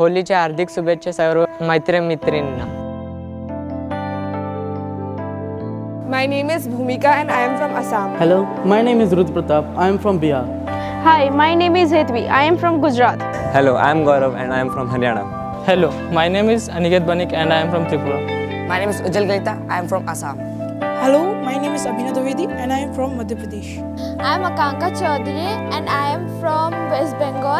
होलीच्या हार्दिक शुभेच्छा सर्व मैत्री मैत्रिणींना My name is Bhumika and I am from Assam. Hello, my name is Ruth Pratap. I am from Bihar. Hi, my name is Hetvi. I am from Gujarat. Hello, I am Gaurav and I am from Haryana. Hello, my name is Aniket Banik and I am from Tripura. My name is Ujjal Gaita. I am from Assam. Hello, my name is Abhinav Dwivedi and I am from Madhya Pradesh. I am Akanka Chaudhary and I am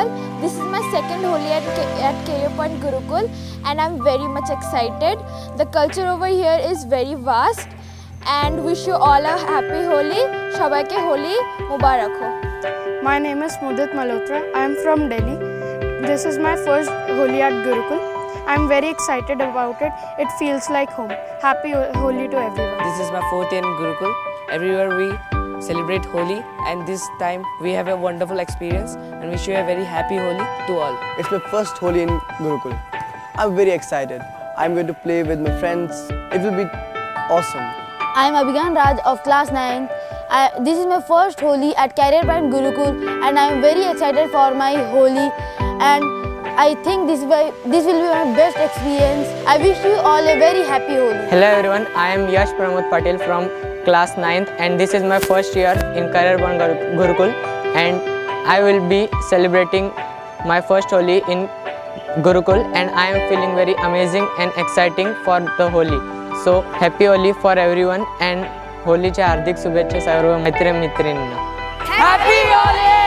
all. This is my second Holi at, Career Point Gurukul and I'm very much excited. The culture over here is very vast and wish you all a happy Holi. Shabaike Holi Mubarak ho. My name is Mudit Malhotra. I am from Delhi. This is my first Holi at Gurukul. I'm very excited about it. It feels like home. Happy Holi to everyone. This is my fourth year in Gurukul. Everywhere we celebrate Holi and this time we have a wonderful experience and wish you a very happy Holi to all. It's my first Holi in Gurukul. I'm very excited. I'm going to play with my friends. It will be awesome. I am Abhigan Raj of class 9. I, this is my first Holi at Career Point Gurukul and I am very excited for my Holi and I think this, will- this will be my best experience. I wish you all a very happy Holi. Hello everyone, I am Yash Pramod Patel from class 9th and this is my first year in Career Point Gurukul and I will be celebrating my first Holi in Gurukul and I am feeling very amazing and exciting for the Holi. So happy Holi for everyone and होलीच्या हार्दिक शुभेच्छा सर्व मैत्र mitrinna. Happy Holi!